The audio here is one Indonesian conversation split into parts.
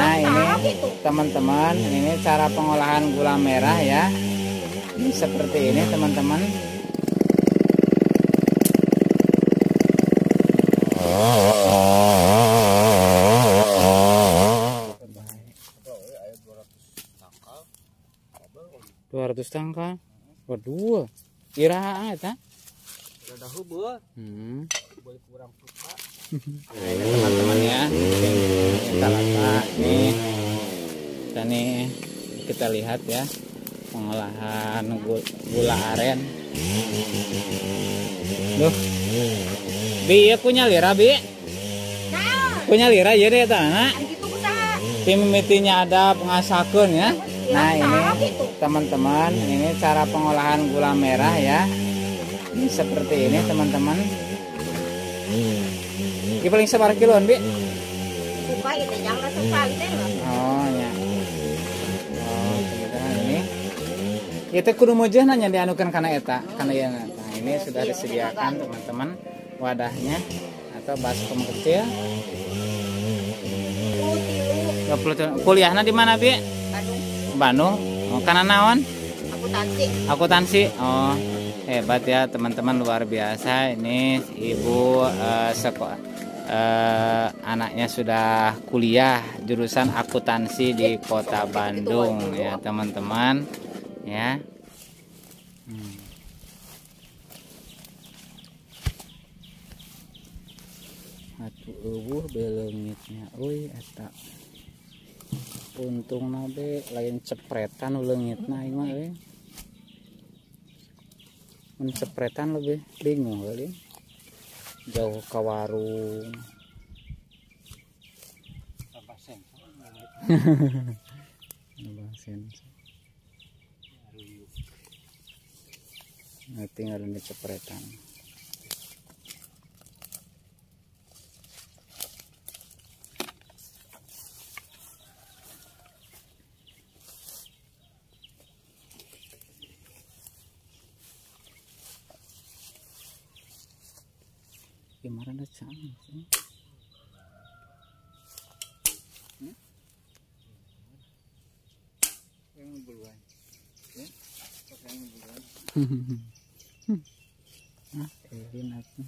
Nah ini teman-teman ini cara pengolahan gula merah ya. Ini seperti ini teman-teman. dua ratus tangkal. Berdua kira eta Dahu beuh, hmm. boleh kurang pulsa. Nah, ini teman-teman ya kita letak nih kita nih kita lihat ya pengolahan gu- gula aren Duh. Bi, ya punya lira, Bi? Punya lira ya deh, Tana. Tim mitinya ada pengasakun ya. Nah, ini teman-teman, ini cara pengolahan gula merah ya. Ini seperti ini, teman-teman. Ini paling sebar kiloan, Bi? Suka itu jangan suka gitu. Oh, ya. Oh, ini. Itu kudu mujah nanya dianukan karena eta, karena ya. Nah, ini sudah disediakan teman-teman wadahnya atau baskom kecil. 20 kuliahnya di mana, Bi? Aduh, Bandung. Oh, karena naon? aku tanti. Akuntansi. Oh, hebat ya teman-teman luar biasa. Ini ibu eh, sekolah eh, anaknya sudah kuliah jurusan akuntansi di kota Bandung ya teman-teman ya. Hmm. Atuh eueuh beleungitnya eta. Untung nabe lain cepretan leungitna ieu mah euy. Mun cepretan lebih bingung kali. Jauh ke warung. Nambah sensor. Tinggal ini cepretan. Gimana ada canggih sih? Hmm? Yang. Ya, yang duluan. ah, Elin aku.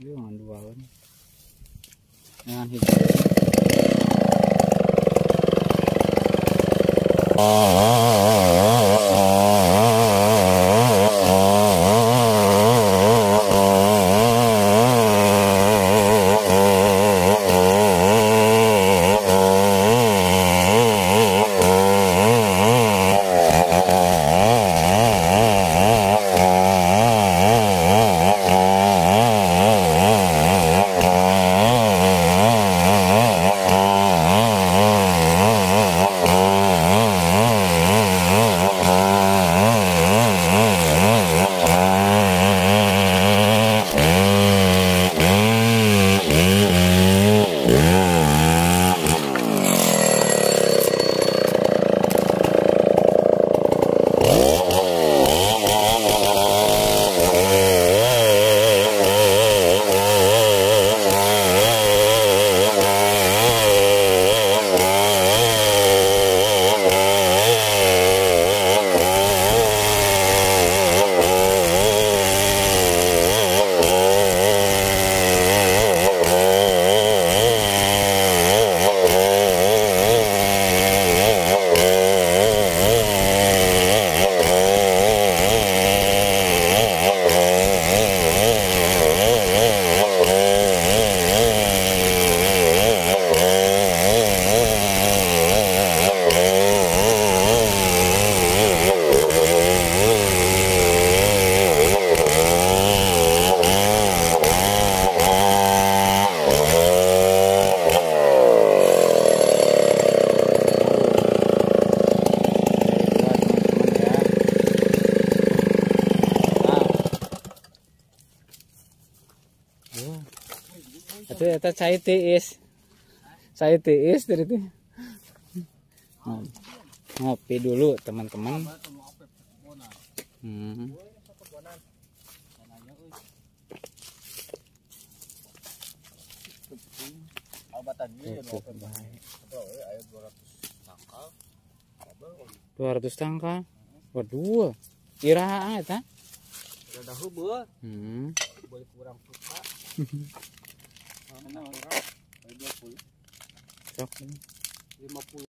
Jangan dua kan. Jangan hijau. Oh, oh, oh. Eta cai tiis. Cai tiis dari itu. Ngopi dulu teman-teman. Hmm. Obatan ini Cukup baik. ayo 200 tangkal. 200 tangka. Waduh. Iraha eta. Udah dahu beul. Hmm. Boleh kurang pulsa. Ano na? Sarap. Sarap. Sarap.